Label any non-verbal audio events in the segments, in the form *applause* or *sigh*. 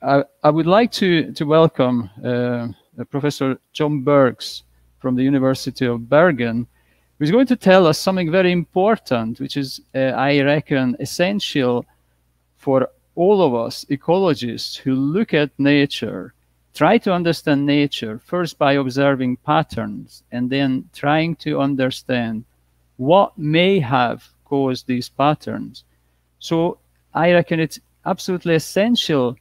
I, I, would like to, to welcome uh, Professor John Birks from the University of Bergen, who's going to tell us something very important, which is, uh, I reckon, essential for all of us ecologists who look at nature, try to understand nature first by observing patterns and then trying to understand what may have caused these patterns. So I reckon it's absolutely essential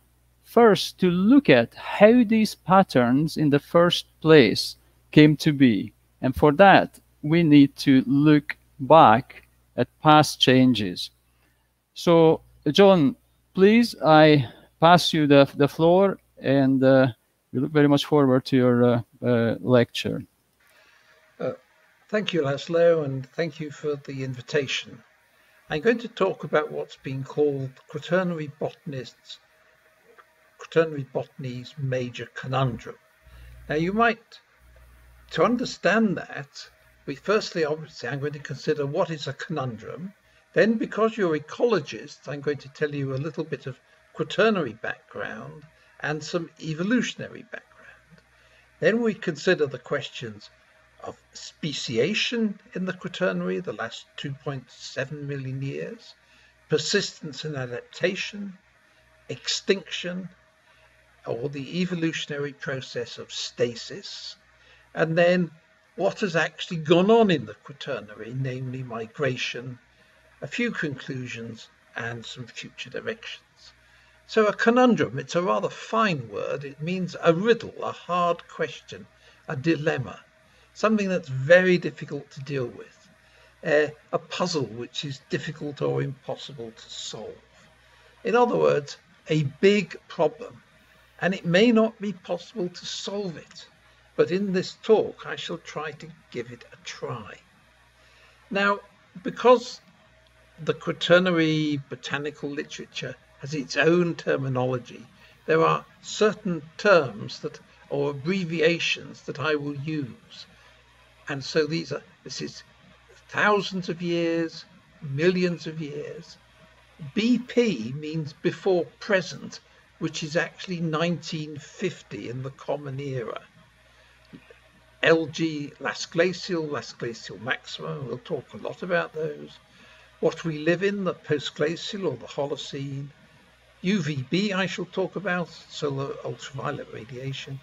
first to look at how these patterns in the first place came to be. And for that, we need to look back at past changes. So, John, please, I pass you the, the floor and uh, we look very much forward to your uh, uh, lecture. Uh, thank you, Laszlo, and thank you for the invitation. I'm going to talk about what's been called quaternary botanists, quaternary botany's major conundrum. Now, you might, to understand that, we firstly, obviously, I'm going to consider what is a conundrum, then, because you're ecologists, I'm going to tell you a little bit of quaternary background and some evolutionary background. Then we consider the questions of speciation in the quaternary, the last 2.7 million years, persistence and adaptation, extinction, or the evolutionary process of stasis, and then what has actually gone on in the quaternary, namely migration, a few conclusions, and some future directions. So a conundrum, it's a rather fine word. It means a riddle, a hard question, a dilemma, something that's very difficult to deal with, uh, a puzzle which is difficult or impossible to solve. In other words, a big problem, and it may not be possible to solve it, but in this talk I shall try to give it a try. Now, because the quaternary botanical literature has its own terminology. There are certain terms that or abbreviations that I will use. And so these are this is thousands of years, millions of years. BP means before present, which is actually 1950 in the Common Era. LG last glacial, last glacial maxima, we'll talk a lot about those what we live in, the post-glacial or the Holocene. UVB I shall talk about, solar ultraviolet radiation.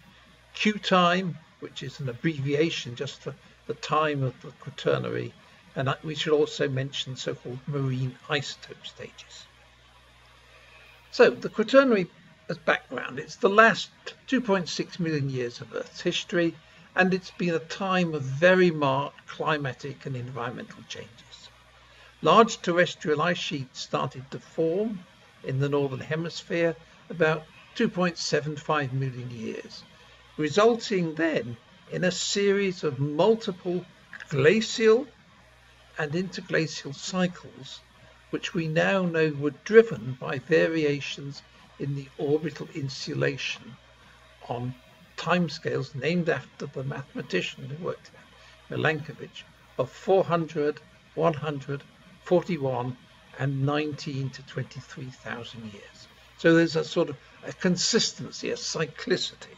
Q-time, which is an abbreviation just for the time of the quaternary. And we should also mention so-called marine isotope stages. So the quaternary as background, it's the last 2.6 million years of Earth's history, and it's been a time of very marked climatic and environmental changes. Large terrestrial ice sheets started to form in the northern hemisphere about 2.75 million years, resulting then in a series of multiple glacial and interglacial cycles, which we now know were driven by variations in the orbital insolation on timescales named after the mathematician who worked it Milankovitch, of 400, 100, 41 and 19 to 23,000 years. So there's a sort of a consistency, a cyclicity.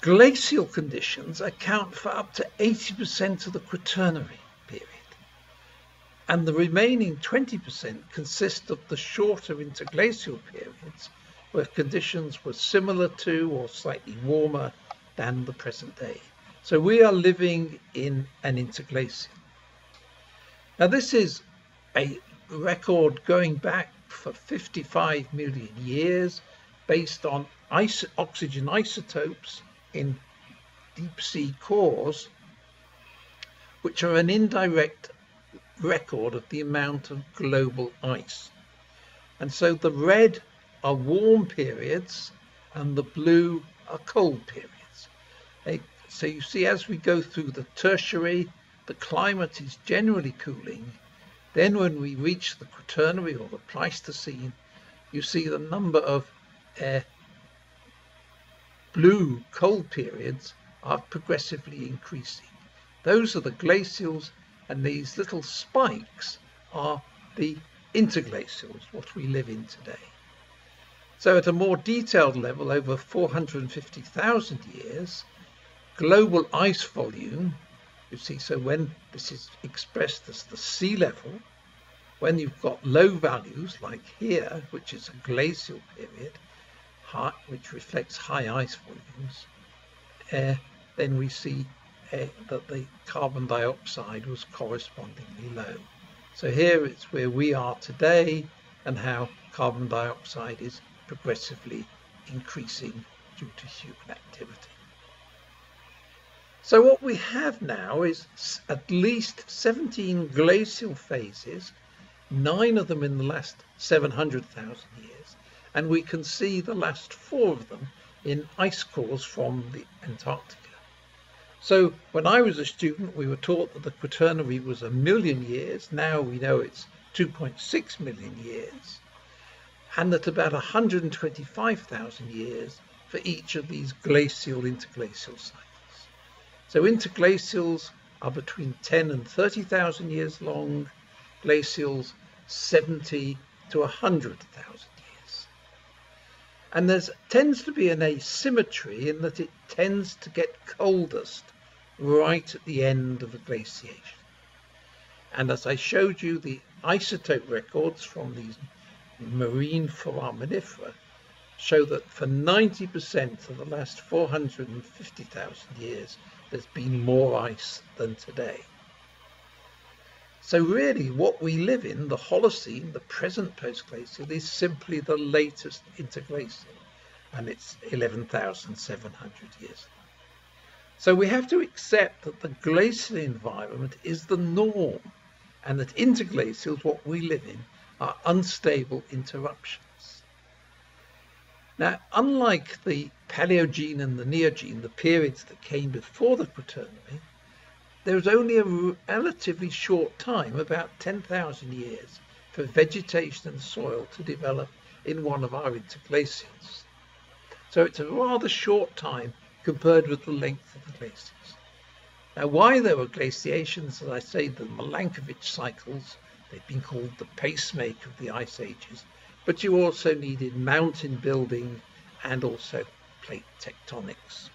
Glacial conditions account for up to 80% of the quaternary. And the remaining 20% consist of the shorter interglacial periods where conditions were similar to or slightly warmer than the present day. So we are living in an interglacial. Now, this is a record going back for 55 million years based on oxygen isotopes in deep sea cores, which are an indirect record of the amount of global ice. And so the red are warm periods and the blue are cold periods. So you see, as we go through the tertiary the climate is generally cooling, then when we reach the Quaternary or the Pleistocene, you see the number of uh, blue cold periods are progressively increasing. Those are the glacials, and these little spikes are the interglacials, what we live in today. So at a more detailed level, over 450,000 years, global ice volume, you see, so when this is expressed as the sea level, when you've got low values like here, which is a glacial period, high, which reflects high ice volumes, uh, then we see that the carbon dioxide was correspondingly low. So here it's where we are today and how carbon dioxide is progressively increasing due to human activity. So what we have now is at least 17 glacial phases, nine of them in the last 700,000 years, and we can see the last four of them in ice cores from the Antarctica. So when I was a student, we were taught that the Quaternary was a million years. Now we know it's 2.6 million years and that about 125,000 years for each of these glacial interglacial cycles. So interglacials are between 10 and 30,000 years long, glacials 70 to 100,000 years. And there tends to be an asymmetry in that it tends to get coldest right at the end of a glaciation. And as I showed you the isotope records from these marine foraminifera show that for 90% of the last 450,000 years, there's been more ice than today. So really what we live in, the Holocene, the present postglacial, is simply the latest interglacial, and it's 11,700 years. So we have to accept that the glacial environment is the norm, and that interglacials, what we live in, are unstable interruptions. Now, unlike the Paleogene and the Neogene, the periods that came before the Quaternary, there was only a relatively short time, about 10,000 years, for vegetation and soil to develop in one of our interglacials. So it's a rather short time compared with the length of the glaciers. Now, why there were glaciations, as I say, the Milankovitch cycles They've been called the pacemaker of the ice ages. But you also needed mountain building and also plate tectonics.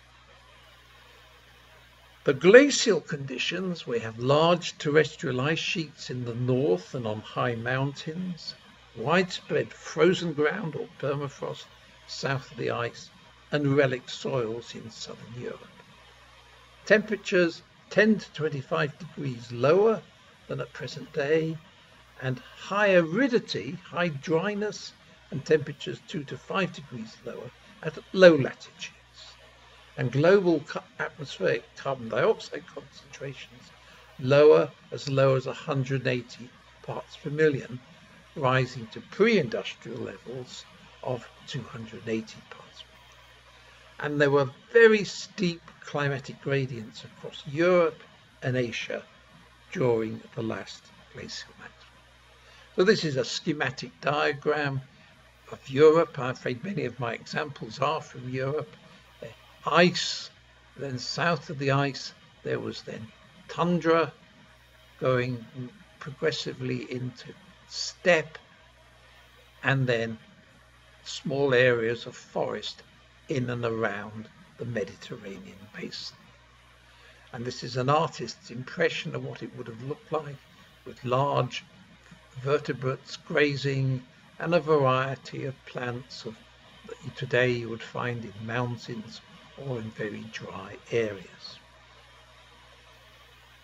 The glacial conditions, we have large terrestrial ice sheets in the north and on high mountains, widespread frozen ground or permafrost south of the ice, and relic soils in southern Europe. Temperatures 10 to 25 degrees lower than at present day, and high aridity, high dryness, and temperatures 2 to 5 degrees lower at low latitudes. And global atmospheric carbon dioxide concentrations lower as low as 180 parts per million, rising to pre-industrial levels of 280 parts. And there were very steep climatic gradients across Europe and Asia during the last glacial maximum. So this is a schematic diagram of Europe. I'm afraid many of my examples are from Europe. Ice, then south of the ice, there was then tundra going progressively into steppe and then small areas of forest in and around the Mediterranean basin. And this is an artist's impression of what it would have looked like with large vertebrates grazing, and a variety of plants of, that today you would find in mountains or in very dry areas.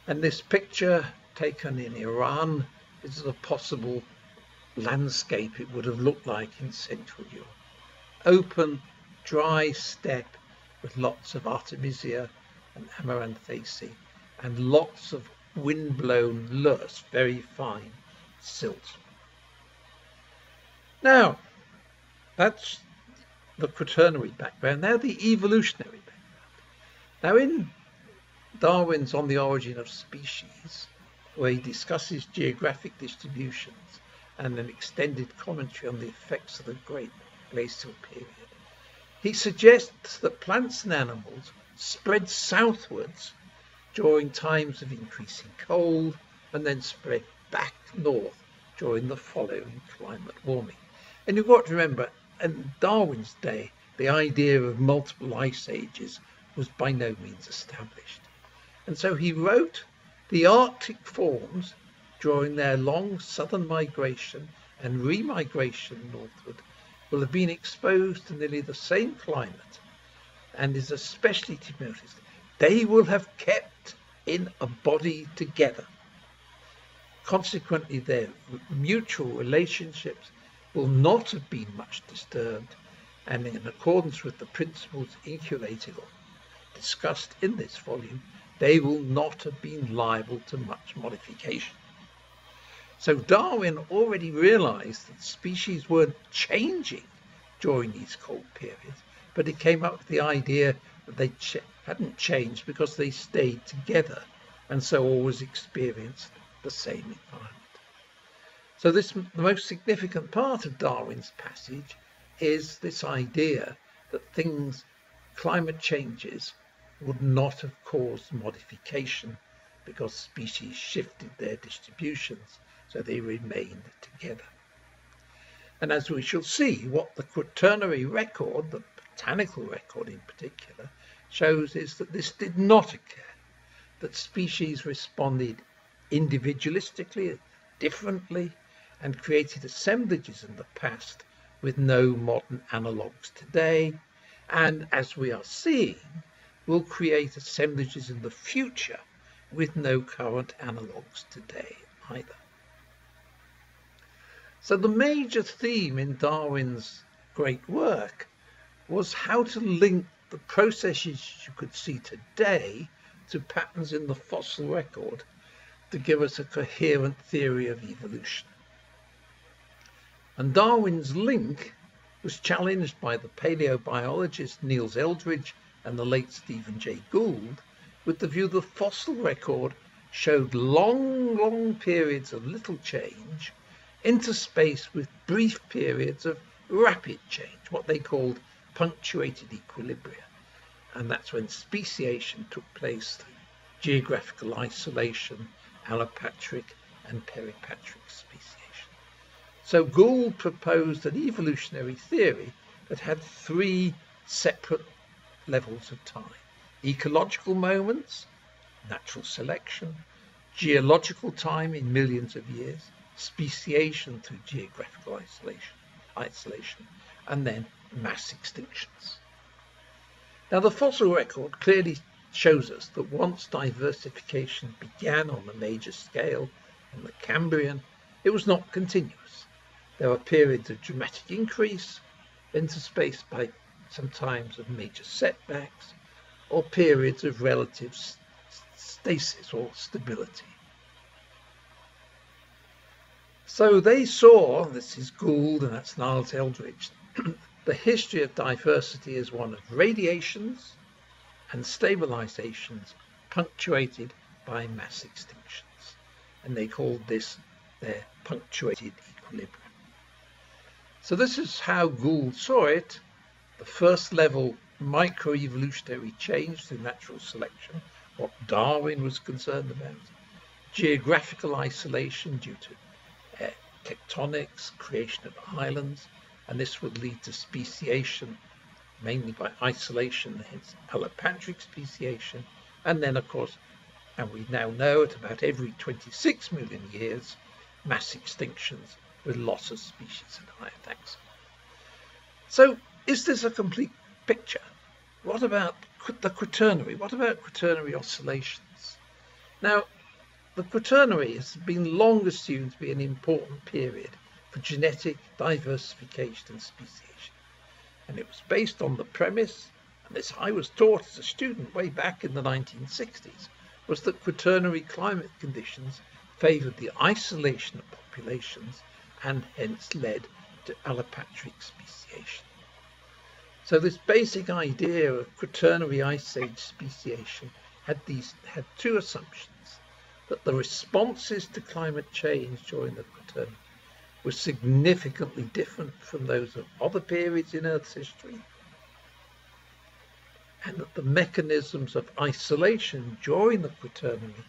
And this picture taken in Iran is the possible landscape it would have looked like in Central Europe. Open, dry steppe with lots of Artemisia and Amaranthaceae and lots of wind-blown loess, very fine, silt. Now, that's the quaternary background. Now the evolutionary background. Now in Darwin's On the Origin of Species, where he discusses geographic distributions and an extended commentary on the effects of the Great Glacial Period, he suggests that plants and animals spread southwards during times of increasing cold and then spread back north during the following climate warming. And you've got to remember, in Darwin's day, the idea of multiple ice ages was by no means established. And so he wrote the Arctic forms during their long southern migration and remigration northward will have been exposed to nearly the same climate and is especially to be noticed, they will have kept in a body together. Consequently, their mutual relationships will not have been much disturbed and in accordance with the principles inculated or discussed in this volume, they will not have been liable to much modification. So Darwin already realized that species weren't changing during these cold periods, but he came up with the idea that they ch- hadn't changed because they stayed together and so always experienced the same environment. So this the most significant part of Darwin's passage is this idea that things, climate changes, would not have caused modification because species shifted their distributions so they remained together. And as we shall see, what the quaternary record, the botanical record in particular, shows is that this did not occur, that species responded individualistically, differently, and created assemblages in the past with no modern analogues today, and as we are seeing, will create assemblages in the future with no current analogues today either. So the major theme in Darwin's great work was how to link the processes you could see today to patterns in the fossil record to give us a coherent theory of evolution. And Darwin's link was challenged by the paleobiologist Niles Eldredge and the late Stephen Jay Gould with the view the fossil record showed long, long periods of little change interspaced with brief periods of rapid change, what they called punctuated equilibria. And that's when speciation took place through geographical isolation, allopatric and peripatric speciation. So Gould proposed an evolutionary theory that had three separate levels of time. Ecological moments, natural selection, geological time in millions of years, speciation through geographical isolation, isolation, and then mass extinctions. Now, the fossil record clearly shows us that once diversification began on a major scale in the Cambrian, it was not continuous. There are periods of dramatic increase, interspaced by sometimes of major setbacks, or periods of relative stasis or stability. So they saw, this is Gould and that's Niles Eldredge, *clears throat* the history of diversity is one of radiations and stabilizations punctuated by mass extinctions. And they called this their punctuated equilibrium. So this is how Gould saw it. The first level microevolutionary change through natural selection, what Darwin was concerned about, geographical isolation due to uh, tectonics, creation of islands, and this would lead to speciation, mainly by isolation, hence allopatric speciation, and then, of course, and we now know at about every 26 million years, mass extinctions with lots of species and higher taxa. So, is this a complete picture? What about the quaternary? What about quaternary oscillations? Now, the Quaternary has been long assumed to be an important period for genetic diversification and speciation. And it was based on the premise, and this I was taught as a student way back in the 1960s, was that quaternary climate conditions favoured the isolation of populations and hence led to allopatric speciation. So this basic idea of quaternary ice age speciation had these had two assumptions that the responses to climate change during the Quaternary were significantly different from those of other periods in Earth's history, and that the mechanisms of isolation during the Quaternary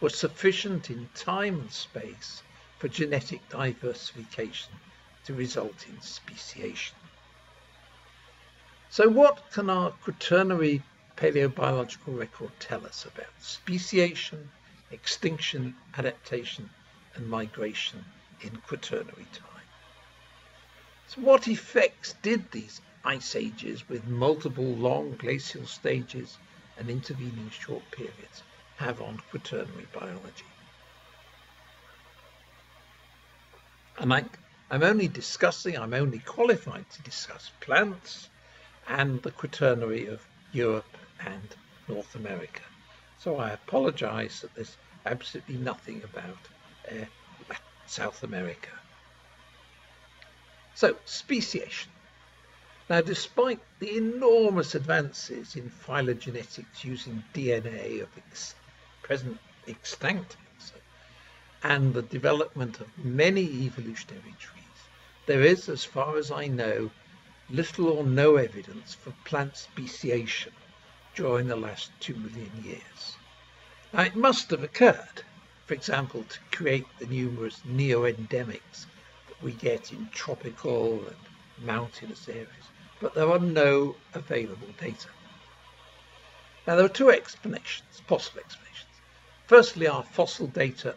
were sufficient in time and space for genetic diversification to result in speciation. So what can our quaternary paleobiological record tell us about speciation, extinction, adaptation and migration in quaternary time? So what effects did these ice ages with multiple long glacial stages and intervening short periods have on quaternary biology? And I, I'm only discussing, I'm only qualified to discuss plants and the quaternary of Europe and North America. So I apologize that there's absolutely nothing about uh, South America. So, speciation. Now, despite the enormous advances in phylogenetics using DNA of ex present extinct and the development of many evolutionary trees, there is, as far as I know, little or no evidence for plant speciation during the last two million years. Now, it must have occurred, for example, to create the numerous neoendemics that we get in tropical and mountainous areas, but there are no available data. Now, there are two explanations, possible explanations. Firstly, our fossil data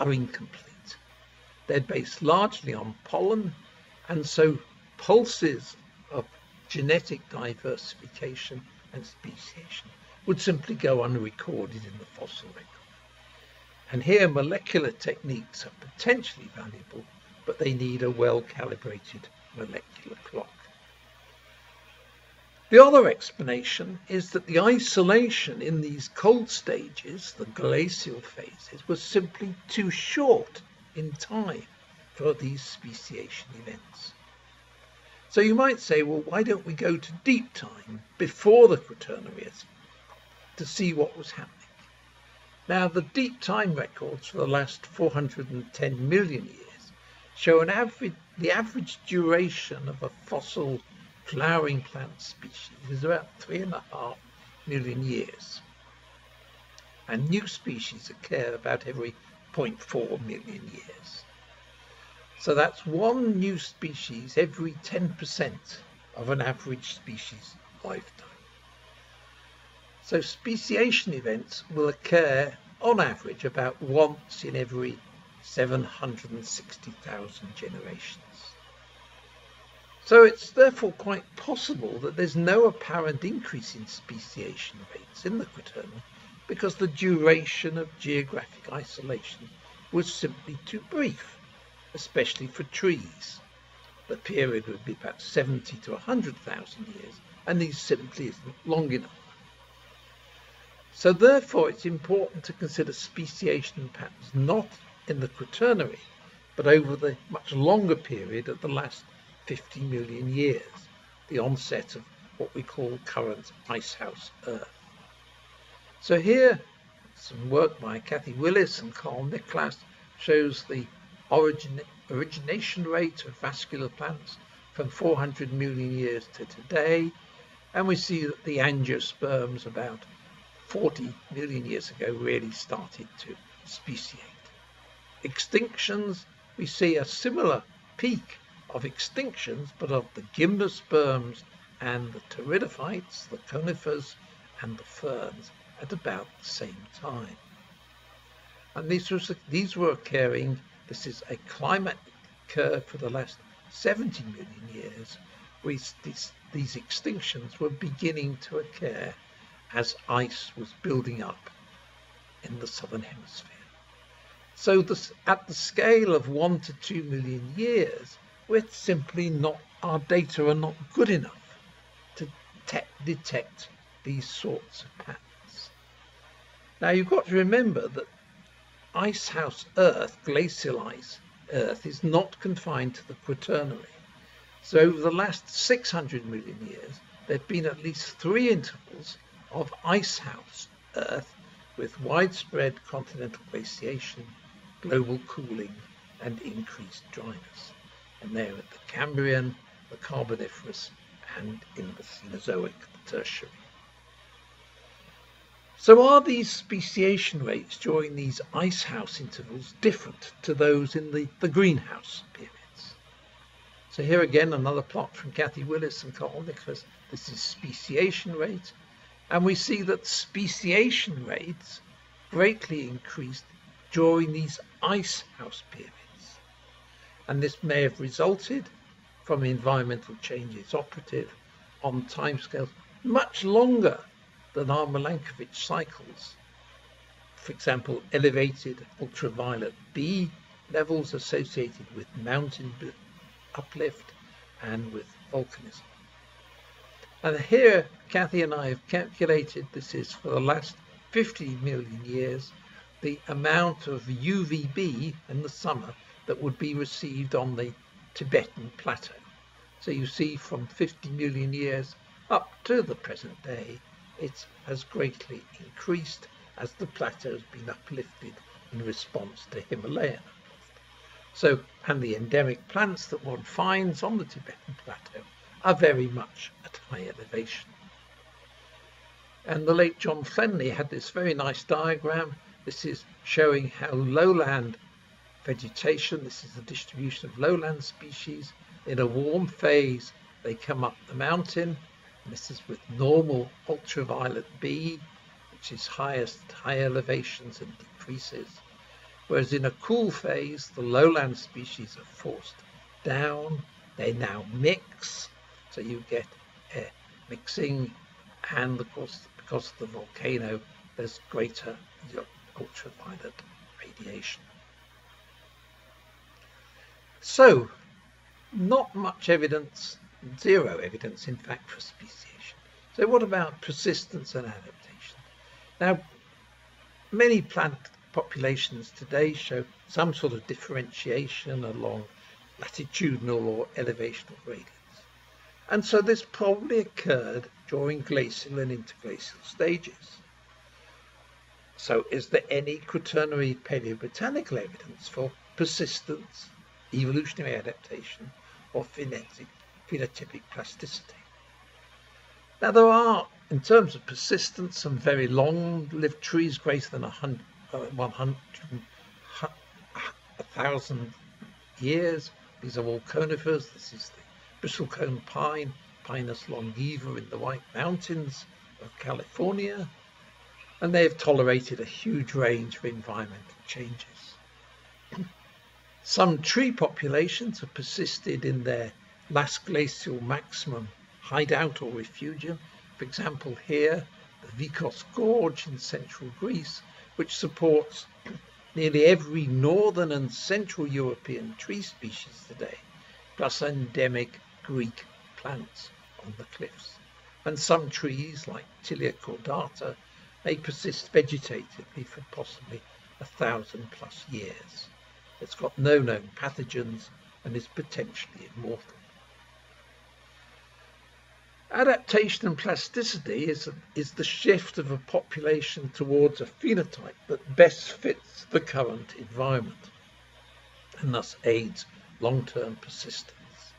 are incomplete. They're based largely on pollen, and so pulses of genetic diversification and speciation would simply go unrecorded in the fossil record. And here molecular techniques are potentially valuable, but they need a well-calibrated molecular clock. The other explanation is that the isolation in these cold stages, the glacial phases, was simply too short in time for these speciation events. So you might say, well, why don't we go to deep time before the Quaternary to see what was happening? Now, the deep time records for the last 410 million years show an average, the average duration of a fossil flowering plant species is about three and a half million years. And new species occur about every 0.4 million years. So that's one new species every 10% of an average species lifetime. So speciation events will occur on average about once in every 760,000 generations. So it's therefore quite possible that there's no apparent increase in speciation rates in the Quaternary because the duration of geographic isolation was simply too brief, especially for trees. The period would be about 70 to 100,000 years, and these simply isn't long enough. So therefore it's important to consider speciation patterns not in the Quaternary, but over the much longer period of the last 50 million years, the onset of what we call current icehouse Earth. So here, some work by Kathy Willis and Karl Niklas shows the origin, origination rate of vascular plants from 400 million years to today, and we see that the angiosperms about 40 million years ago really started to speciate. Extinctions, we see a similar peak of extinctions, but of the gymnosperms and the pteridophytes, the conifers and the ferns at about the same time. And these, was, these were occurring, this is a climate curve for the last 70 million years, where these, these extinctions were beginning to occur as ice was building up in the southern hemisphere. So this, at the scale of one to two million years, we're simply not, our data are not good enough to detect these sorts of patterns. Now you've got to remember that icehouse Earth, glacial ice Earth, is not confined to the Quaternary. So over the last 600 million years, there have been at least three intervals of icehouse Earth with widespread continental glaciation, global cooling, and increased dryness and they're at the Cambrian, the Carboniferous, and in the Cenozoic, the Tertiary. So are these speciation rates during these icehouse intervals different to those in the, the greenhouse periods? So here again, another plot from Kathy Willis and Karl Niklas. This is speciation rate. And we see that speciation rates greatly increased during these ice house periods. And this may have resulted from environmental changes operative on timescales much longer than our Milankovitch cycles. For example, elevated ultraviolet B levels associated with mountain uplift and with volcanism. And here, Kathy and I have calculated this is for the last 50 million years, the amount of UVB in the summer that would be received on the Tibetan plateau. So you see from 50 million years up to the present day, it has greatly increased as the plateau has been uplifted in response to Himalayan so, and the endemic plants that one finds on the Tibetan plateau are very much at high elevation. And the late John Flenley had this very nice diagram. This is showing how lowland vegetation, this is the distribution of lowland species. In a warm phase, they come up the mountain. This is with normal ultraviolet B, which is highest at high elevations and decreases whereas in a cool phase, the lowland species are forced down. They now mix, so you get uh, mixing, and of course, because of the volcano, there's greater ultraviolet radiation. So, not much evidence, zero evidence, in fact, for speciation. So, what about persistence and adaptation? Now, many plant populations today show some sort of differentiation along latitudinal or elevational gradients. And so this probably occurred during glacial and interglacial stages. So is there any quaternary paleobotanical evidence for persistence, evolutionary adaptation, or phenetic, phenotypic plasticity? Now there are, in terms of persistence, some very long-lived trees greater than 100 uh, 100, thousand years. These are all conifers. This is the bristlecone pine, Pinus longaeva in the White Mountains of California. And they have tolerated a huge range of environmental changes. Some tree populations have persisted in their last glacial maximum hideout or refugium. For example, here, the Vikos Gorge in central Greece which supports nearly every northern and central European tree species today, plus endemic Greek plants on the cliffs. And some trees, like Tilia cordata, may persist vegetatively for possibly a thousand plus years. It's got no known pathogens and is potentially immortal. Adaptation and plasticity is, is the shift of a population towards a phenotype that best fits the current environment and thus aids long-term persistence.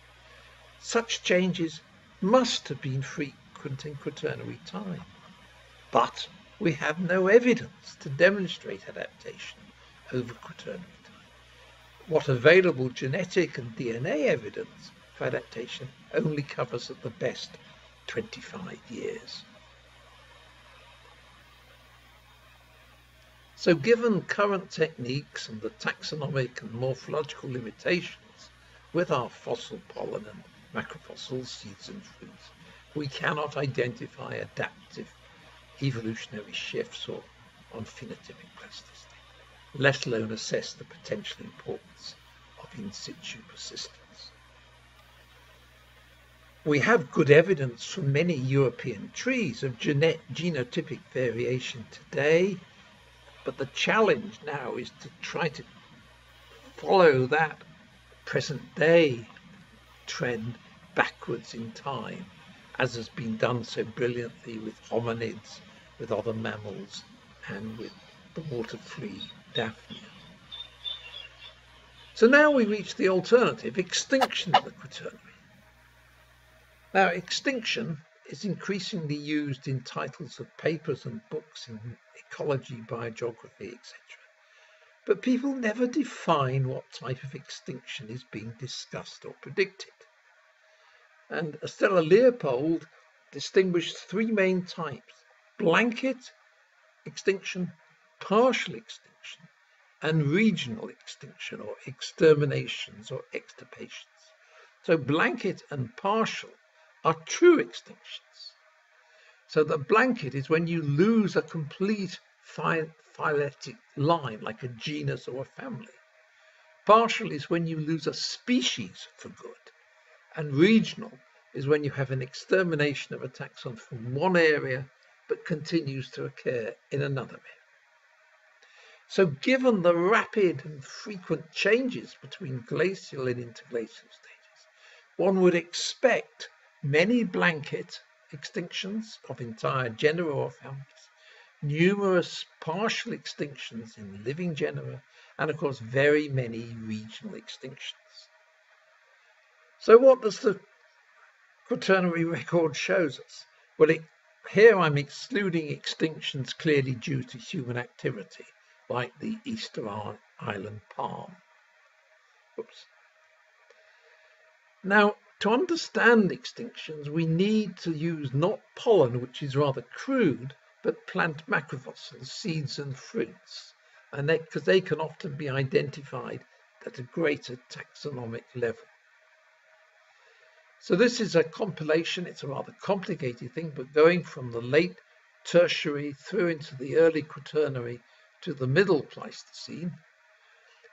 Such changes must have been frequent in quaternary time, but we have no evidence to demonstrate adaptation over quaternary. What available genetic and DNA evidence for adaptation only covers at the best 25 years. So given current techniques and the taxonomic and morphological limitations with our fossil pollen and macrofossil seeds and fruits, we cannot identify adaptive evolutionary shifts or on phenotypic plasticity, let alone assess the potential importance of in situ persistence. We have good evidence from many European trees of genotypic variation today, but the challenge now is to try to follow that present day trend backwards in time, as has been done so brilliantly with hominids, with other mammals, and with the water flea Daphnia. So now we reach the alternative, extinction of the quaternary. Now, extinction is increasingly used in titles of papers and books in ecology, biogeography, etc. But people never define what type of extinction is being discussed or predicted. And Estella Leopold distinguished three main types blanket extinction, partial extinction, and regional extinction or exterminations or extirpations. So blanket and partial are true extinctions. So the blanket is when you lose a complete phyletic line, like a genus or a family. Partial is when you lose a species for good. And regional is when you have an extermination of a taxon from one area but continues to occur in another area. So given the rapid and frequent changes between glacial and interglacial stages, one would expect many blanket extinctions of entire genera or families, numerous partial extinctions in living genera, and of course very many regional extinctions. So what does the quaternary record shows us? Well, it, here I'm excluding extinctions clearly due to human activity, like the Easter Island palm. Oops. Now, to understand extinctions, we need to use not pollen, which is rather crude, but plant macrofossils, seeds and fruits, and because they, they can often be identified at a greater taxonomic level. So this is a compilation, it's a rather complicated thing, but going from the late tertiary through into the early quaternary to the middle Pleistocene.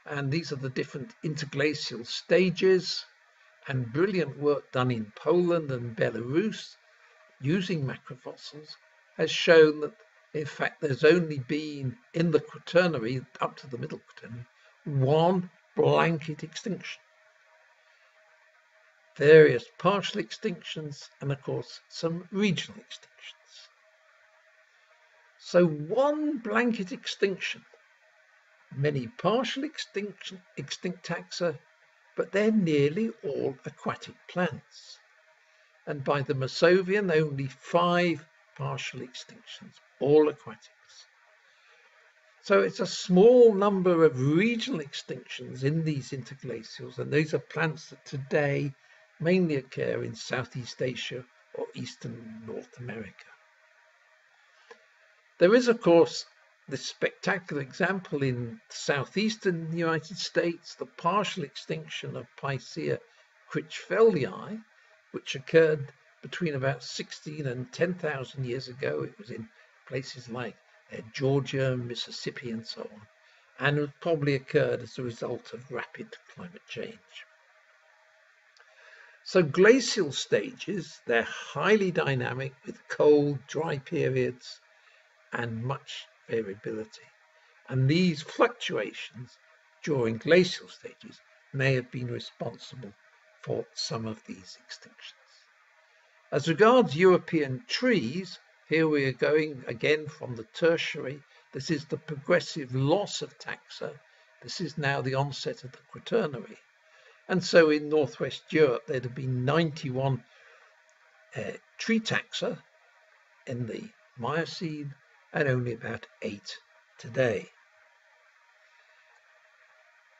And these are the different interglacial stages and brilliant work done in Poland and Belarus using macrofossils has shown that in fact there's only been in the quaternary up to the middle quaternary one blanket extinction various partial extinctions and of course some regional extinctions so one blanket extinction many partial extinction extinct taxa but they're nearly all aquatic plants. And by the Mazovian, only five partial extinctions, all aquatics. So it's a small number of regional extinctions in these interglacials, and these are plants that today mainly occur in Southeast Asia or Eastern North America. There is, of course, this spectacular example in southeastern United States, the partial extinction of Picea critchfieldii, which occurred between about 16 and 10,000 years ago. It was in places like uh, Georgia, Mississippi, and so on, and it probably occurred as a result of rapid climate change. So glacial stages, they're highly dynamic with cold, dry periods and much variability. And these fluctuations during glacial stages may have been responsible for some of these extinctions. As regards European trees, here we are going again from the tertiary. This is the progressive loss of taxa. This is now the onset of the quaternary. And so in Northwest Europe, there'd have been 91 uh, tree taxa in the Miocene and only about eight today.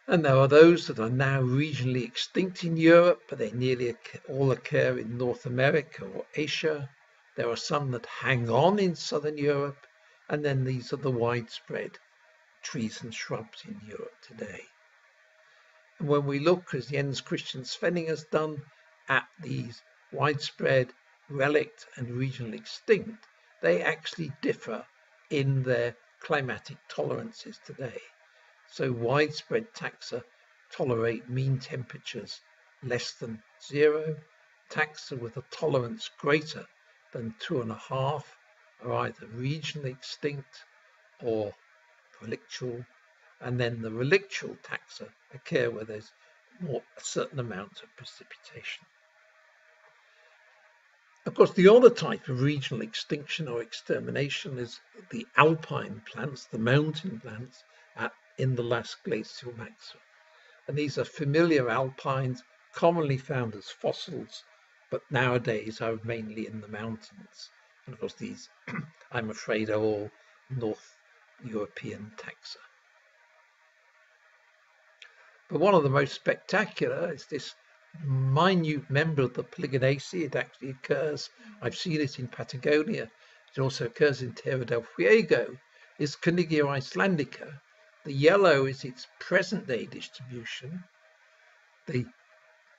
And there are those that are now regionally extinct in Europe, but they nearly all occur in North America or Asia. There are some that hang on in Southern Europe, and then these are the widespread trees and shrubs in Europe today. And when we look, as Jens Christian Svenning has done, at these widespread relict and regional extinct, they actually differ in their climatic tolerances today. So widespread taxa tolerate mean temperatures less than zero. Taxa with a tolerance greater than two and a half are either regionally extinct or relictual. And then the relictual taxa occur where there's more a certain amount of precipitation. Of course, the other type of regional extinction or extermination is the alpine plants, the mountain plants at, in the last glacial maximum. And these are familiar alpines, commonly found as fossils, but nowadays are mainly in the mountains. And of course, these, *clears throat* I'm afraid, are all North European taxa. But one of the most spectacular is this minute member of the Polygonaceae. It actually occurs, I've seen it in Patagonia. It also occurs in Terra del Fuego, is Koenigia islandica. The yellow is its present day distribution. The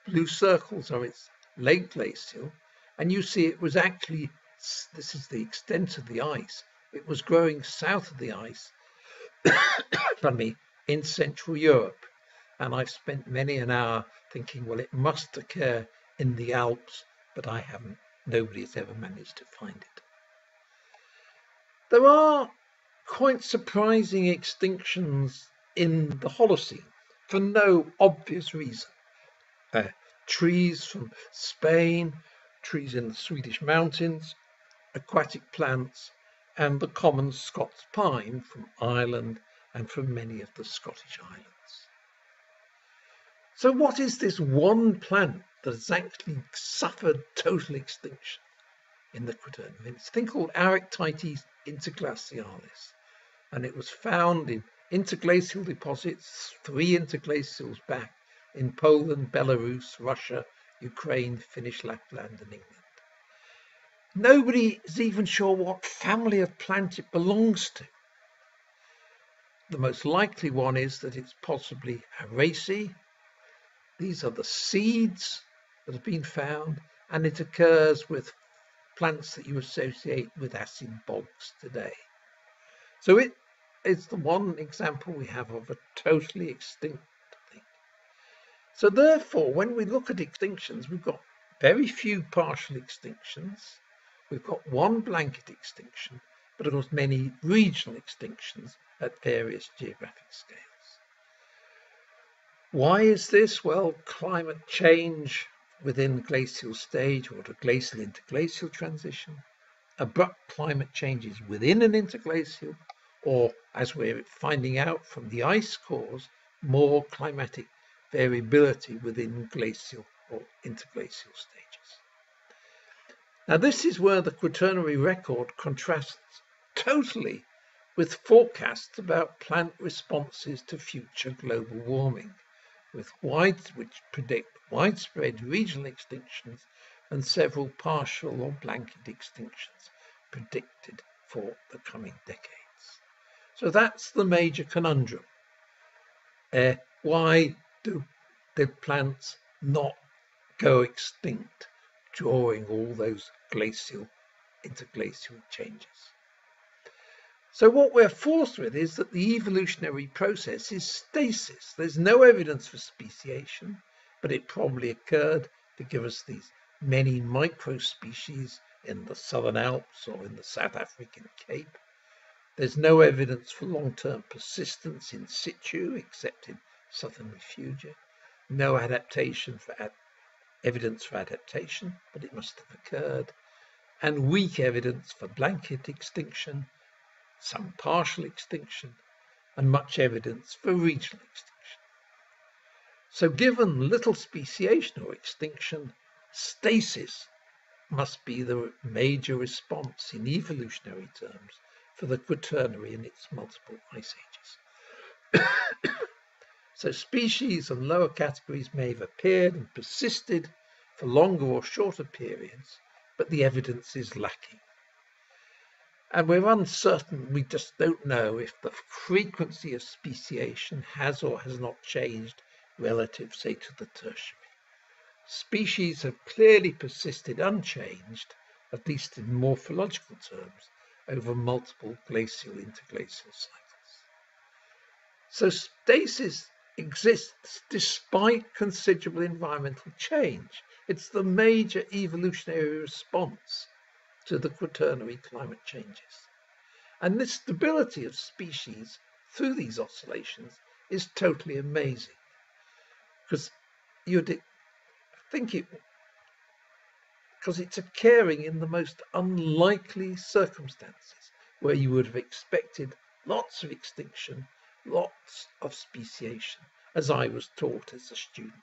blue circles are its late glacial. And you see it was actually, this is the extent of the ice, it was growing south of the ice, *coughs* pardon me, in Central Europe. And I've spent many an hour thinking, well, it must occur in the Alps, but I haven't, nobody has ever managed to find it. There are quite surprising extinctions in the Holocene for no obvious reason. Uh, trees from Spain, trees in the Swedish mountains, aquatic plants, and the common Scots pine from Ireland and from many of the Scottish islands. So what is this one plant that has actually suffered total extinction in the Quaternary? It's a thing called Aracites interglacialis, and it was found in interglacial deposits three interglacials back in Poland, Belarus, Russia, Ukraine, Finnish Lapland, and England. Nobody is even sure what family of plant it belongs to. The most likely one is that it's possibly Araceae. These are the seeds that have been found, and it occurs with plants that you associate with acid bogs today. So it is the one example we have of a totally extinct thing. So therefore, when we look at extinctions, we've got very few partial extinctions We've got one blanket extinction, but of course many regional extinctions at various geographic scales. Why is this? Well, climate change within the glacial stage or the glacial interglacial transition, abrupt climate changes within an interglacial, or as we're finding out from the ice cores, more climatic variability within glacial or interglacial stages. Now, this is where the Quaternary record contrasts totally with forecasts about plant responses to future global warming, with wide, which predict widespread regional extinctions and several partial or blanket extinctions predicted for the coming decades. So that's the major conundrum. Uh, why do the plants not go extinct? during all those glacial interglacial changes. So what we're forced with is that the evolutionary process is stasis. There's no evidence for speciation, but it probably occurred to give us these many microspecies in the Southern Alps or in the South African Cape. There's no evidence for long-term persistence in situ except in southern refugia. No adaptation for evidence for adaptation, but it must have occurred, and weak evidence for blanket extinction, some partial extinction, and much evidence for regional extinction. So given little speciation or extinction, stasis must be the major response in evolutionary terms for the Quaternary and its multiple ice ages. *coughs* So species and lower categories may have appeared and persisted for longer or shorter periods, but the evidence is lacking. And we're uncertain, we just don't know if the frequency of speciation has or has not changed relative, say, to the tertiary. Species have clearly persisted unchanged, at least in morphological terms, over multiple glacial interglacial cycles. So stasis exists despite considerable environmental change. It's the major evolutionary response to the quaternary climate changes. And this stability of species through these oscillations is totally amazing. Because you'd think it, because it's occurring in the most unlikely circumstances where you would have expected lots of extinction lots of speciation, as I was taught as a student.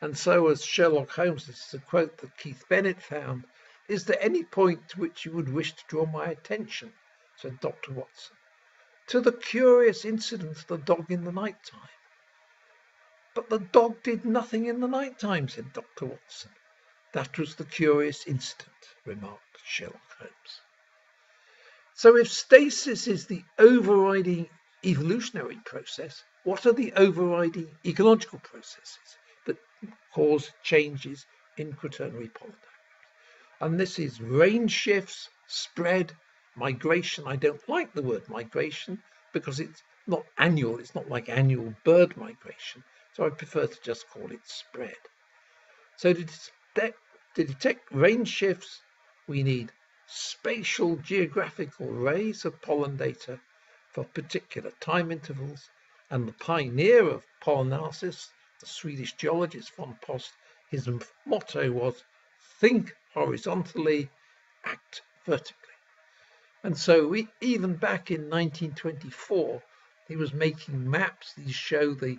And so, as Sherlock Holmes, this is a quote that Keith Bennett found, is there any point to which you would wish to draw my attention, said Dr. Watson, to the curious incident of the dog in the night time? But the dog did nothing in the night time, said Dr. Watson. That was the curious incident, remarked Sherlock Holmes. So if stasis is the overriding evolutionary process, what are the overriding ecological processes that cause changes in quaternary diagrams? And this is range shifts, spread, migration. I don't like the word migration because it's not annual. It's not like annual bird migration. So I prefer to just call it spread. So to detect, to detect range shifts, we need spatial geographical arrays of pollen data for particular time intervals. And the pioneer of pollen analysis, the Swedish geologist von Post, his motto was think horizontally, act vertically. And so we, even back in 1924, he was making maps. These show the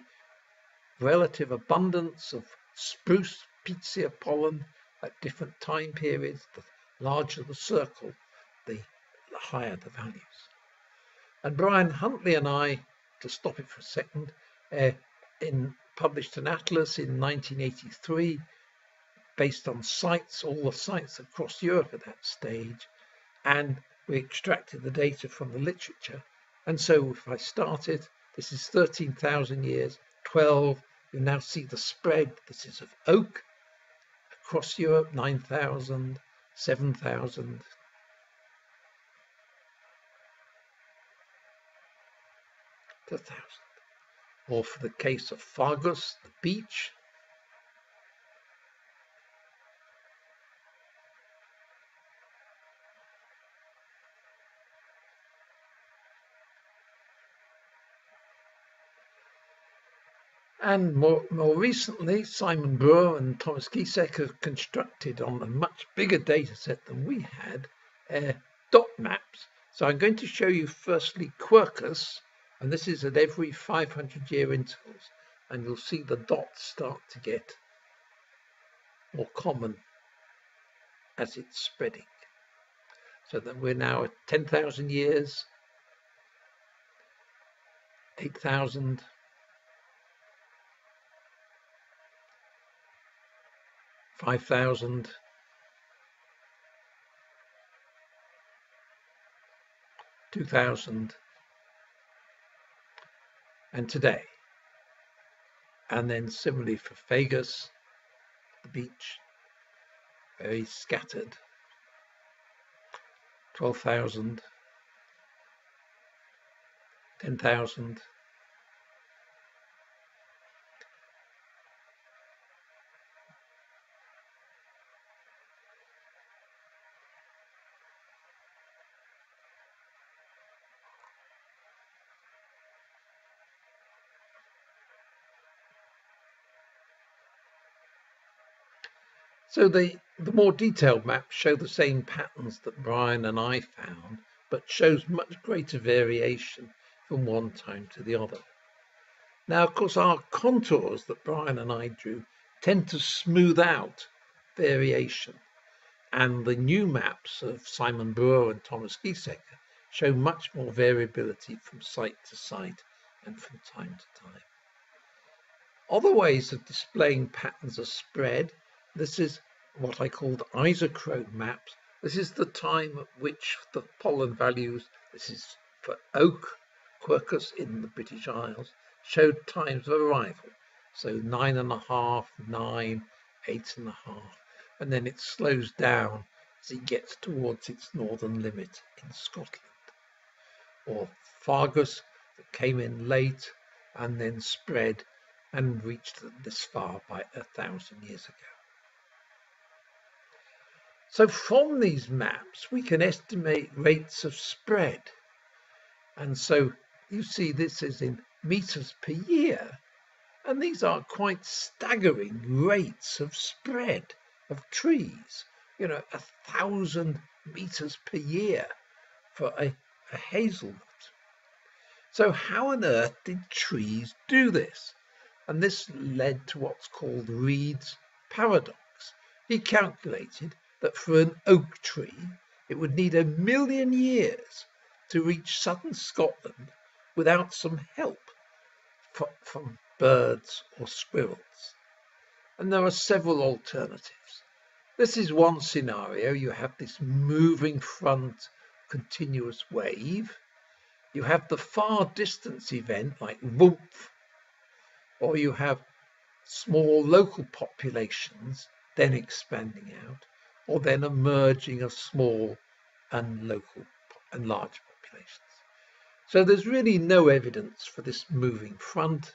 relative abundance of spruce Picea pollen at different time periods. The larger the circle, the higher the values. And Brian Huntley and I, to stop it for a second, uh, in published an atlas in 1983 based on sites, all the sites across Europe at that stage, and we extracted the data from the literature. And so if I started, this is 13,000 years, 12, you now see the spread. This is of oak across Europe, 9,000, 7,000. To thousand. Or for the case of Fagus, the beech, And more, more recently, Simon Brewer and Thomas Giesecke have constructed on a much bigger data set than we had uh, dot maps. So I'm going to show you firstly Quercus, and this is at every 500 year intervals. And you'll see the dots start to get more common as it's spreading. So that we're now at 10,000 years, 8,000, five thousand. two thousand. And today. And then similarly for Fagus the beech, very scattered. 12,000 10,000 So the, the more detailed maps show the same patterns that Brian and I found, but shows much greater variation from one time to the other. Now, of course, our contours that Brian and I drew tend to smooth out variation, and the new maps of Simon Brewer and Thomas Giesecke show much more variability from site to site and from time to time. Other ways of displaying patterns are spread. This is what I called isochrone maps. This is the time at which the pollen values, this is for oak, quercus in the British Isles, showed times of arrival. So nine and a half, nine, eight and a half, and then it slows down as it gets towards its northern limit in Scotland. Or Fagus that came in late and then spread and reached this far by a thousand years ago. So from these maps, we can estimate rates of spread. And so you see this is in meters per year. And these are quite staggering rates of spread of trees. You know, a thousand meters per year for a, a hazelnut. So how on earth did trees do this? And this led to what's called Reid's paradox. He calculated that for an oak tree it would need a million years to reach southern Scotland without some help from birds, or squirrels. And there are several alternatives. This is one scenario. You have this moving front continuous wave. You have the far distance event like whoomph, or you have small local populations then expanding out, or then emerging of small and local and large populations. So there's really no evidence for this moving front,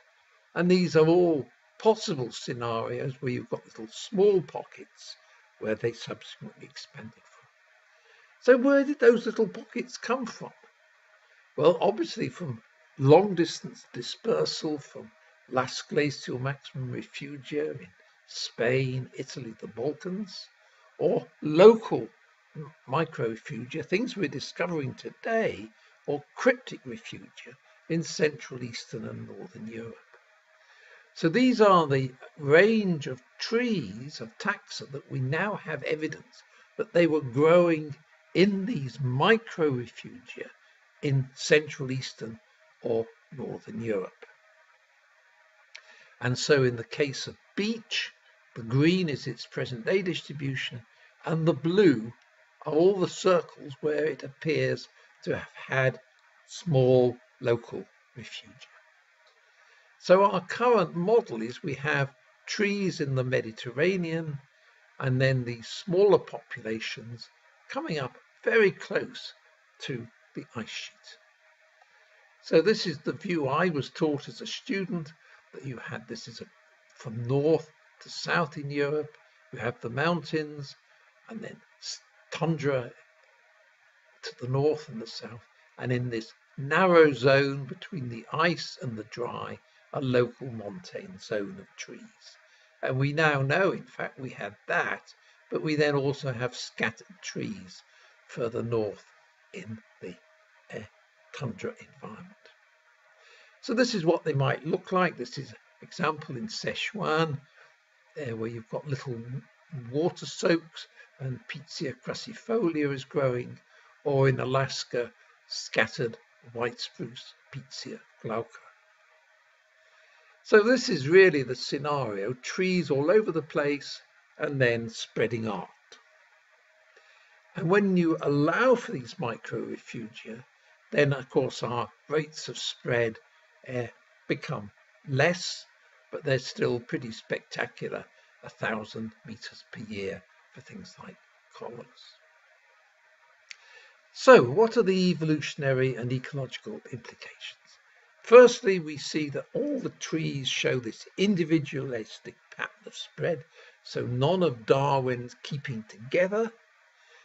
and these are all possible scenarios where you've got little small pockets where they subsequently expanded from. So where did those little pockets come from? Well, obviously from long distance dispersal from last glacial maximum refugia in Spain, Italy, the Balkans, or local microrefugia, things we're discovering today, or cryptic refugia in Central, Eastern, and Northern Europe. So these are the range of trees of taxa that we now have evidence that they were growing in these microrefugia in Central, Eastern, or Northern Europe. And so in the case of beech, the green is its present day distribution, and the blue are all the circles where it appears to have had small local refugia. So our current model is we have trees in the Mediterranean and then these smaller populations coming up very close to the ice sheet. So this is the view I was taught as a student that you had this is a, from north to south in Europe. You have the mountains and then tundra to the north and the south. And in this narrow zone between the ice and the dry, a local montane zone of trees. And we now know, in fact, we had that, but we then also have scattered trees further north in the uh, tundra environment. So this is what they might look like. This is an example in Sichuan, uh, where you've got little water soaks and Picea crucifolia is growing, or in Alaska, scattered white spruce, Picea glauca. So this is really the scenario, trees all over the place and then spreading art. And when you allow for these microrefugia, then of course our rates of spread uh, become less, but they're still pretty spectacular, a thousand meters per year for things like Corylus. So what are the evolutionary and ecological implications? Firstly, we see that all the trees show this individualistic pattern of spread, so none of Darwin's keeping together.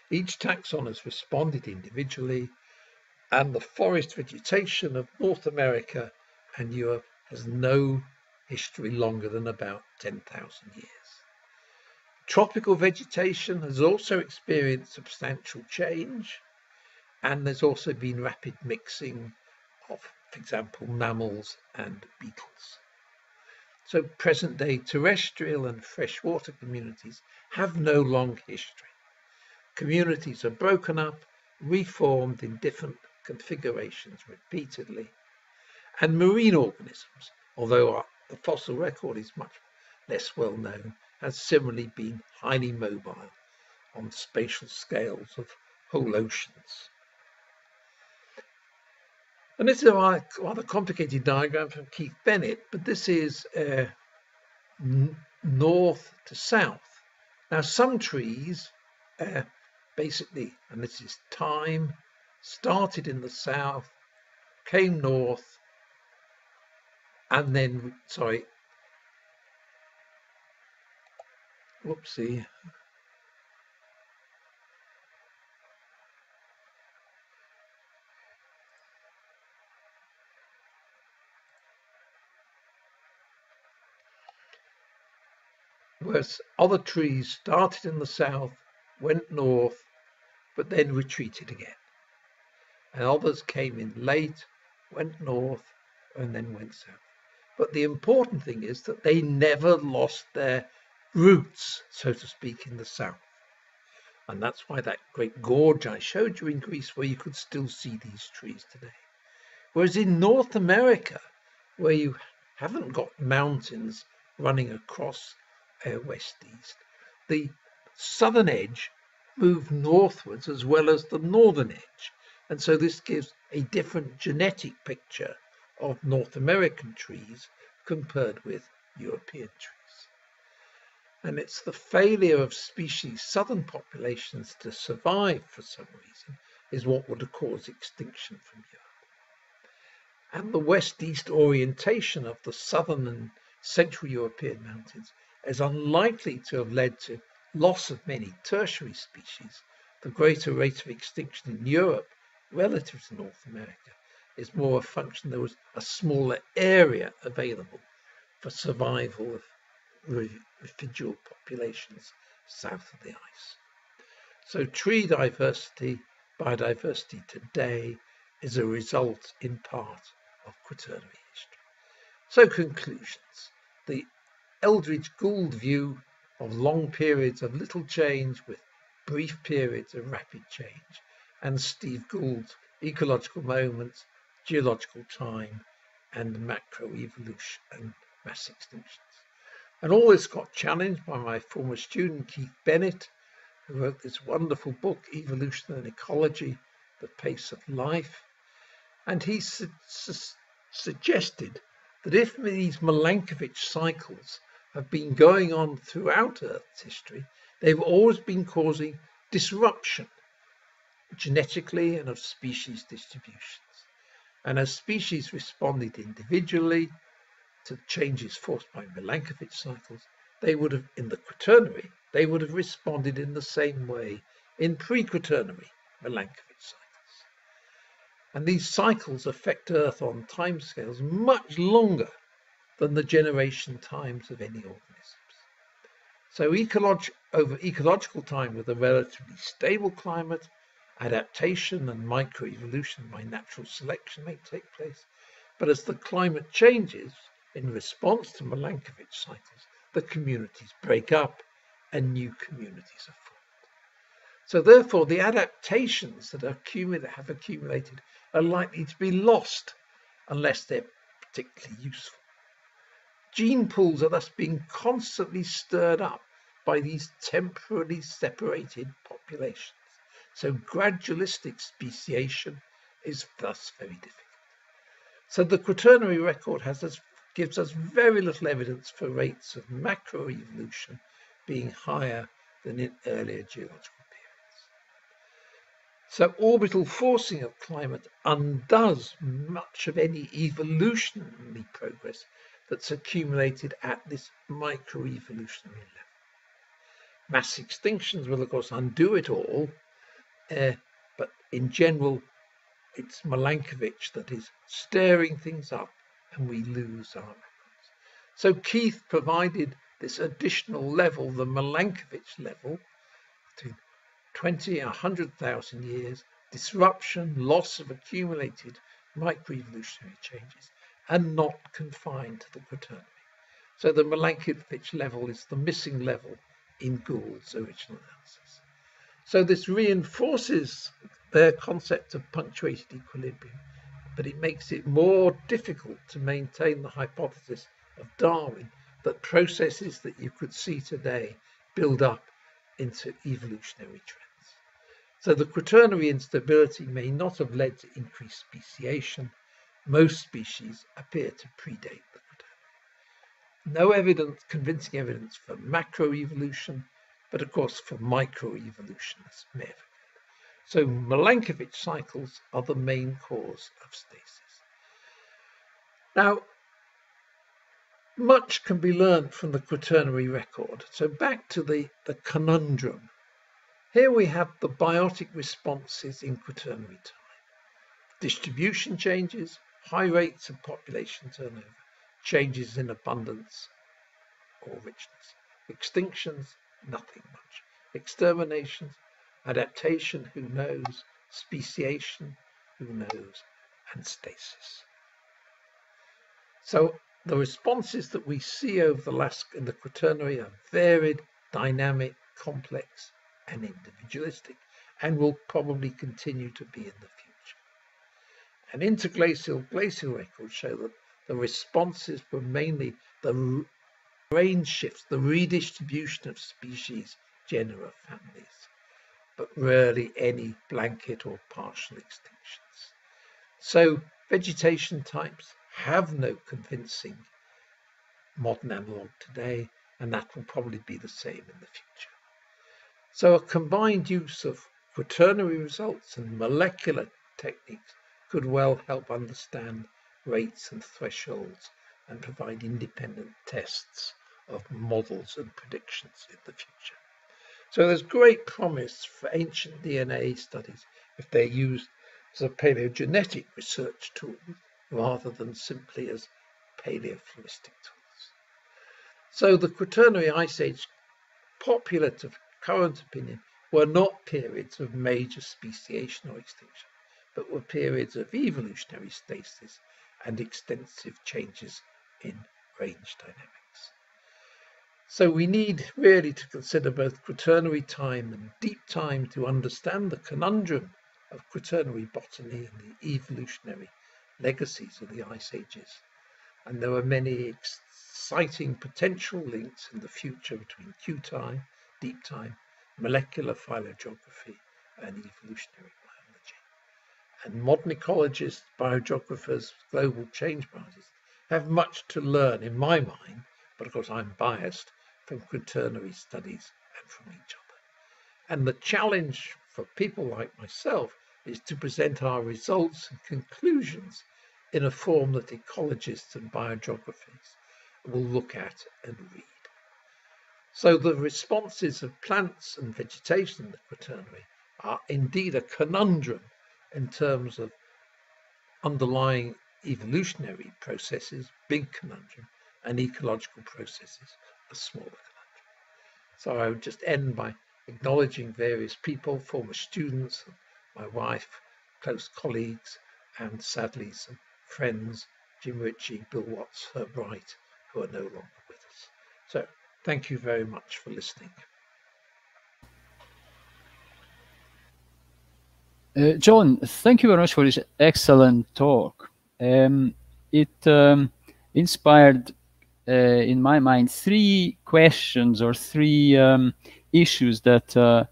Each taxon has responded individually, and the forest vegetation of North America and Europe has no history longer than about 10,000 years. Tropical vegetation has also experienced substantial change, and there's also been rapid mixing of, for example, mammals and beetles. So present day terrestrial and freshwater communities have no long history. Communities are broken up, reformed in different configurations repeatedly, and marine organisms, although the fossil record is much less well known, has similarly been highly mobile on spatial scales of whole oceans. And this is a rather complicated diagram from Keith Bennett, but this is uh, north to south. Now, some trees uh, basically, and this is time, started in the south, came north, and then, sorry, whoopsie, whereas other trees started in the south, went north, but then retreated again. And others came in late, went north, and then went south. But the important thing is that they never lost their roots, so to speak, in the south. And that's why that great gorge I showed you in Greece, where you could still see these trees today. Whereas in North America, where you haven't got mountains running across uh, west east. The southern edge moved northwards as well as the northern edge. And so this gives a different genetic picture of North American trees compared with European trees. And it's the failure of species, southern populations to survive for some reason, is what would cause extinction from Europe. And the west-east orientation of the southern and central European mountains is unlikely to have led to loss of many tertiary species. The greater rate of extinction in Europe relative to North America is more a function there was a smaller area available for survival of residual populations south of the ice. So tree diversity, biodiversity today is a result in part of Quaternary history. So conclusions. The Eldredge Gould view of long periods of little change with brief periods of rapid change and Steve Gould's ecological moments, geological time and macroevolution and mass extinctions. And all this got challenged by my former student Keith Bennett, who wrote this wonderful book, Evolution and Ecology, The Pace of Life. And he su su suggested that if these Milankovitch cycles have been going on throughout Earth's history, they've always been causing disruption genetically and of species distributions. And as species responded individually to changes forced by Milankovitch cycles, they would have, in the Quaternary, they would have responded in the same way in pre-Quaternary Milankovitch cycles. And these cycles affect Earth on timescales much longer than the generation times of any organisms. So ecolog over ecological time with a relatively stable climate, adaptation and microevolution by natural selection may take place. But as the climate changes in response to Milankovitch cycles, the communities break up and new communities are formed. So therefore, the adaptations that have accumulated are likely to be lost unless they're particularly useful. Gene pools are thus being constantly stirred up by these temporarily separated populations. So gradualistic speciation is thus very difficult. So the Quaternary record has us, gives us very little evidence for rates of macroevolution being higher than in earlier geological periods. So orbital forcing of climate undoes much of any evolutionary progress that's accumulated at this microevolutionary level. Mass extinctions will, of course, undo it all, uh, but in general, it's Milankovitch that is stirring things up and we lose our records. So Keith provided this additional level, the Milankovitch level, between 20 and 100,000 years, disruption, loss of accumulated microevolutionary changes, and not confined to the Quaternary. So the Milankovitch level is the missing level in Gould's original analysis. So this reinforces their concept of punctuated equilibrium, but it makes it more difficult to maintain the hypothesis of Darwin that processes that you could see today build up into evolutionary trends. So the quaternary instability may not have led to increased speciation, most species appear to predate the Quaternary. No evidence, convincing evidence for macroevolution, but of course for microevolution as may have So Milankovitch cycles are the main cause of stasis. Now, much can be learned from the quaternary record. So back to the, the conundrum. Here we have the biotic responses in quaternary time. Distribution changes, high rates of population turnover, changes in abundance or richness, extinctions, nothing much. Exterminations, adaptation, who knows, speciation, who knows, and stasis. So the responses that we see over the last in the quaternary are varied, dynamic, complex, and individualistic, and will probably continue to be in the future. And interglacial glacial records show that the responses were mainly the range shifts, the redistribution of species, genera, families, but rarely any blanket or partial extinctions. So vegetation types have no convincing modern analog today, and that will probably be the same in the future. So a combined use of quaternary results and molecular techniques could well help understand rates and thresholds and provide independent tests of models and predictions in the future. So there's great promise for ancient DNA studies if they're used as a paleogenetic research tool rather than simply as paleofloristic tools. So the Quaternary Ice Age, popular to current opinion, were not periods of major speciation or extinction, but were periods of evolutionary stasis and extensive changes in range dynamics. So we need really to consider both quaternary time and deep time to understand the conundrum of quaternary botany and the evolutionary legacies of the ice ages. And there are many exciting potential links in the future between Q time, deep time, molecular phylogeography, and evolutionary biology. and modern ecologists, biogeographers, global change biologists have much to learn in my mind, but of course I'm biased from quaternary studies and from each other. And the challenge for people like myself is to present our results and conclusions in a form that ecologists and biogeographers will look at and read. So the responses of plants and vegetation in the quaternary are indeed a conundrum in terms of underlying evolutionary processes, big conundrum, and ecological processes, a smaller conundrum. So I would just end by acknowledging various people, former students, my wife, close colleagues, and sadly some friends, Jim Ritchie, Bill Watts, Herb Wright, who are no longer with us. So thank you very much for listening. Uh, John, thank you very much for this excellent talk. Um, it um, inspired, uh, in my mind, three questions or three um, issues that uh,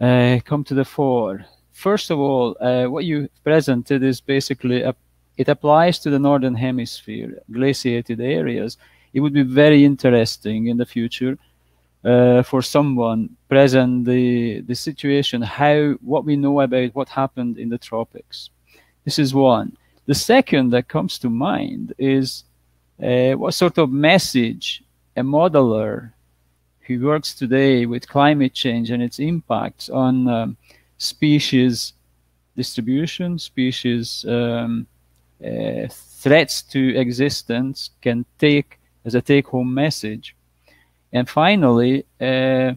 uh come to the fore. First of all, uh, what you presented is basically a, it applies to the northern hemisphere, glaciated areas. It would be very interesting in the future uh, for someone present the the situation, how what we know about what happened in the tropics. This is one. The second that comes to mind is uh, what sort of message a modeler who works today with climate change and its impacts on um, species distribution, species um, uh, threats to existence can take as a take-home message? And finally, uh,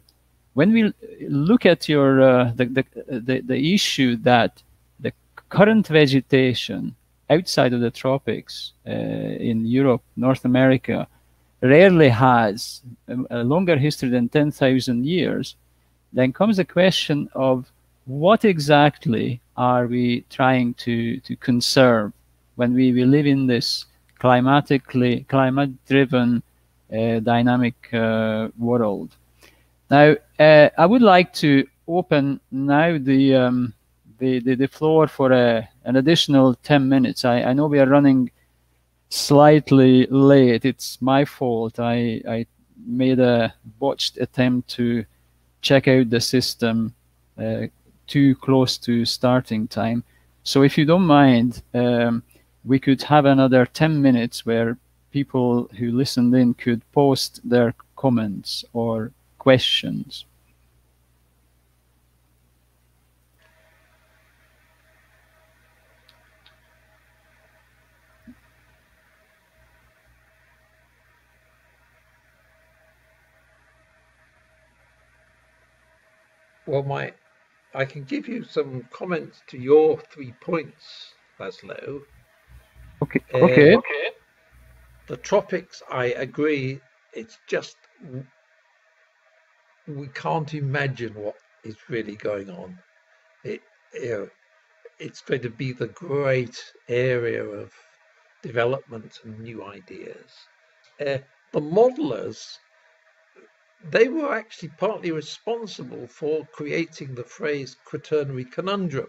when we look at your uh, the, the, the, the issue that the current vegetation outside of the tropics uh, in Europe, North America, rarely has a, longer history than 10,000 years, then comes the question of what exactly are we trying to, to conserve when we, we live in this climatically climate-driven uh, dynamic uh, world. Now, uh, I would like to open now the um, the, the, the, floor for a, an additional 10 minutes. I, I know we are running slightly late. It's my fault. I, I made a botched attempt to check out the system uh, too close to starting time. So if you don't mind, um, we could have another 10 minutes where people who listened in could post their comments or questions. Well, my, I can give you some comments to your three points, Laszlo. Okay. Uh, okay. okay. The tropics, I agree, it's just we can't imagine what is really going on. It, you know, it's going to be the great area of development and new ideas. Uh, the modelers, they were actually partly responsible for creating the phrase quaternary conundrum.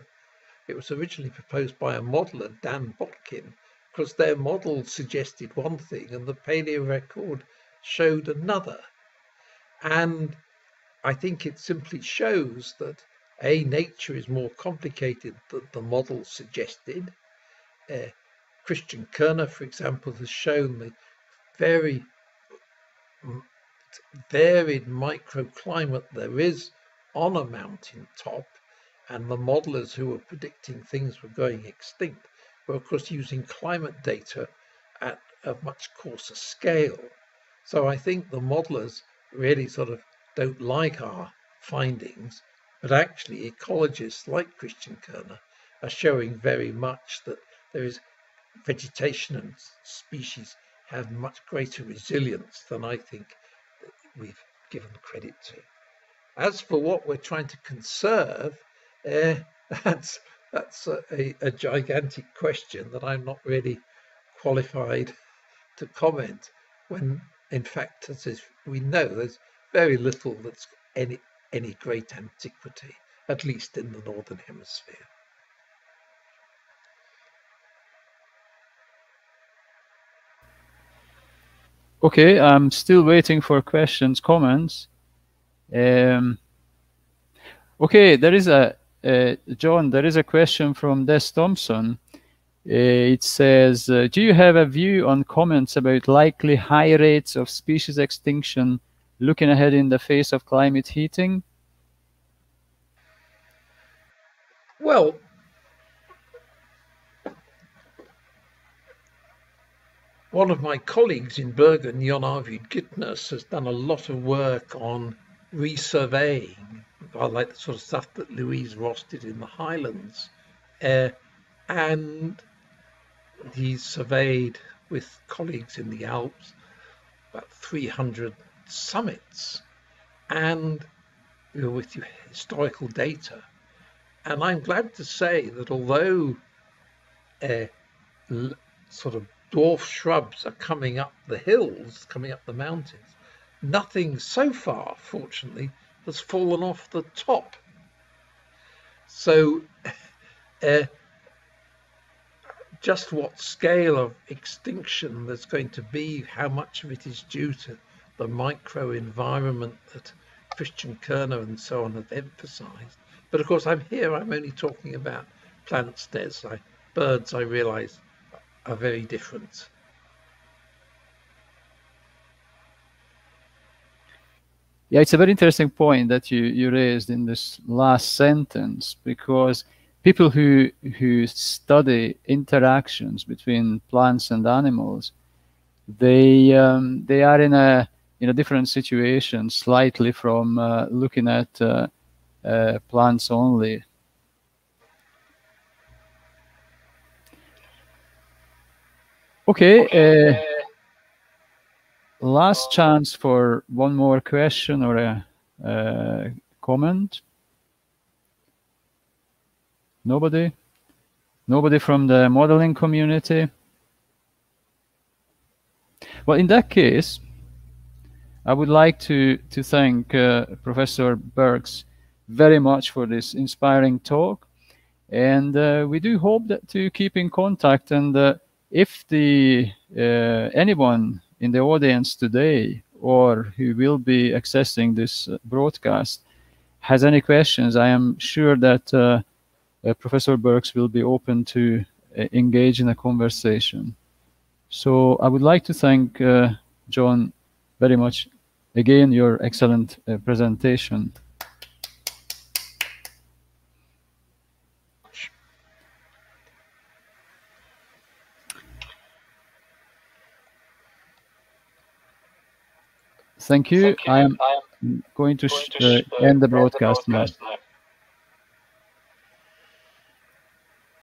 It was originally proposed by a modeler, Dan Botkin, because their model suggested one thing and the paleo record showed another. And I think it simply shows that A, nature is more complicated than the model suggested. Uh, Christian Körner, for example, has shown the very varied microclimate there is on a mountain top, and the modelers who were predicting things were going extinct were, of course, using climate data at a much coarser scale. So I think the modelers really sort of don't like our findings, but actually ecologists like Christian Körner are showing very much that there is vegetation and species have much greater resilience than I think we've given credit to. As for what we're trying to conserve, uh, *laughs* that's that's a, a, gigantic question that I'm not really qualified to comment when in fact, as we know, there's very little that's any any great antiquity, at least in the northern hemisphere. Okay, I'm still waiting for questions, comments. Um, okay, there is a uh, John. There is a question from Des Thompson. Uh, it says, uh, do you have a view on comments about likely high rates of species extinction looking ahead in the face of climate heating? Well, one of my colleagues in Bergen, John Arvid Grytnes, has done a lot of work on resurveying, I like the sort of stuff that Louise Ross did in the Highlands. Uh, and He's surveyed with colleagues in the Alps about 300 summits and with historical data. And I'm glad to say that although uh, sort of dwarf shrubs are coming up the hills, coming up the mountains, nothing so far, fortunately, has fallen off the top. So uh, *laughs* just what scale of extinction there's going to be, how much of it is due to the micro environment that Christian Körner and so on have emphasized. But of course, I'm here, I'm only talking about plants. I, birds, I realize, are very different. Yeah, it's a very interesting point that you, you raised in this last sentence because people who who study interactions between plants and animals, they um, they are in a in a different situation slightly from uh, looking at uh, uh, plants only. Okay. Uh, last chance for one more question or a uh, comment. Nobody? Nobody from the modeling community? Well, in that case, I would like to, to thank uh, Professor Birks very much for this inspiring talk. And uh, we do hope that to keep in contact. And uh, if the uh, anyone in the audience today or who will be accessing this uh, broadcast has any questions, I am sure that uh, uh, Professor Birks will be open to uh, engage in a conversation. So I would like to thank uh, John very much. Again, your excellent presentation. Thank you. Thank you. I am going to, uh, end the broadcast now.